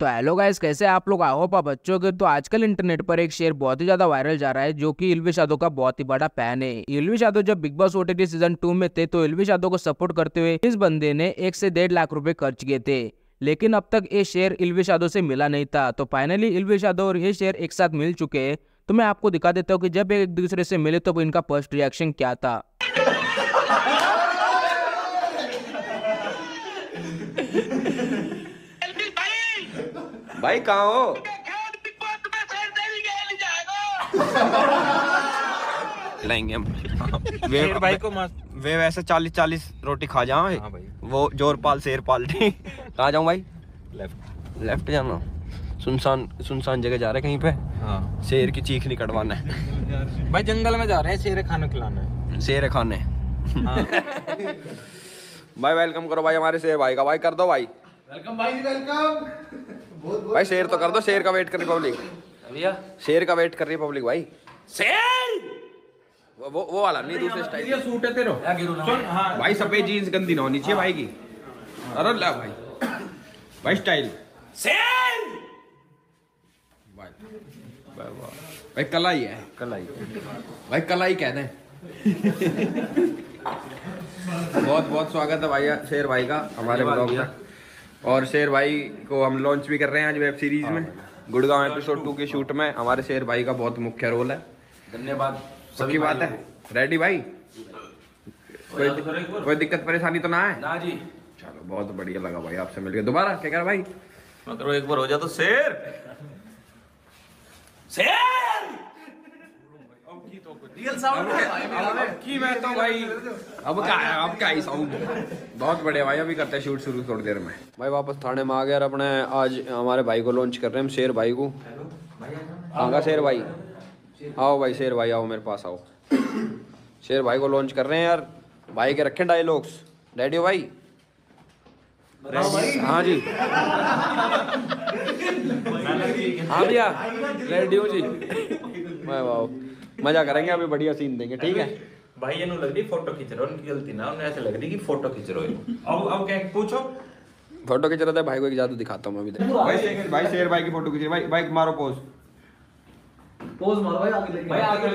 तो hello guys कैसे आप लोग? होप आप बच्चों के तो आजकल इंटरनेट पर एक शेयर बहुत ही ज़्यादा वायरल जा रहा है, जो कि इलविश यादव का बहुत ही बड़ा फ़ैन है। इलविश यादव जब Bigg Boss OTT season two में थे तो इलविश यादव को सपोर्ट करते हुए इस बंदे ने एक से डेढ़ लाख रुपए खर्च किए थे। लेकिन अब तक ये शेयर इलविश यादव से मिला नहीं था। तो फाइनली इलविश यादव और ये शेयर एक साथ मिल चुके हैं। तो मैं आपको दिखा देता हूँ कि जब एक दूसरे से मिले तो इनका फ़र्स्ट रिएक्शन क्या था। भाई कहाँ हो? हम। वे भाई को वे वैसे चालीस चालीस रोटी खा जाओ हाँ भाई। वो जोरपाल शेर पाल्टी कहाँ जाऊँ भाई? लेफ़्ट लेफ़्ट जाना। सुनसान सुनसान जगह जा रहे कहीं पे। हाँ। शेर की चीख नहीं कटवाना है। भाई जंगल में जा रहे हैं शेर खाना खिलाना है। शेर खाने। हाँ। भाई वेलकम करो भाई हमारे शेर भाई का। भाई कर दो भाई। वेलकम भाई वेलकम बहुत भाई शेर तो कर दो शेर का वेट कर रही पब्लिक भैया। शेर का वेट कर रही पब्लिक भाई। शेर! वो वो, वो वाला नहीं दूसरे स्टाइल ये सूट है तेरा। सुन हाँ। भाई सफ़ेद जीन्स गंदी ना होनी चाहिए भाई की। अरे ला भाई। भाई स्टाइल शेर! भाई भाई वाह। भाई कला ही। है कलाई। भाई कला ही कहते हैं बहुत बहुत स्वागत है भाई शेर भाई का हमारे ब्लॉग में और शेर भाई को हम लॉन्च भी कर रहे हैं आज वेब सीरीज़ में। गुड़गांव एपिसोड टू के शूट में हमारे शेर भाई का बहुत मुख्य रोल है। धन्यवाद। सबकी बात है? रेडी भाई? कोई कोई दिक्कत परेशानी तो ना है ना जी। चलो बहुत बढ़िया लगा भाई आपसे मिलकर दोबारा क्या कह रहा भाई? मतलब एक बार हो जा तो शेर। शेर! अब की मैं तो भाई अब क्या है अब क्या ही साउंड बहुत बढ़िया भाई अभी करते हैं शूट शुरू थोड़ी देर में। भाई वापस थाने में आ गया और अपने आज हमारे भाई को लॉन्च कर रहे हैं हम शेर भाई को। कहाँ शेर भाई। आओ भाई शेर भाई आओ मेरे पास आओ। शेर भाई को लॉन्च कर रहे हैं यार। भाई के रखे डायलॉग्स हो भाई? हाँ जी। हाँ भैया। रेडी हूँ जी। वाह वाह। मज़ा करेंगे अभी बढ़िया सीन देंगे ठीक है? भाई ये लग रही फ़ोटो खींच रहे हो उनकी गलती ना उन्हें ऐसे लग रही कि फ़ोटो खींच रहे हो। अब अब क्या पूछो। फ़ोटो खींच रहा था भाई को एक जादू दिखाता हूँ मैं अभी देख। भाई शेर भाई शेर भाई की फ़ोटो खींच भाई भाई मारो पोज पोज मारो भाई आगे लेके भाई आगे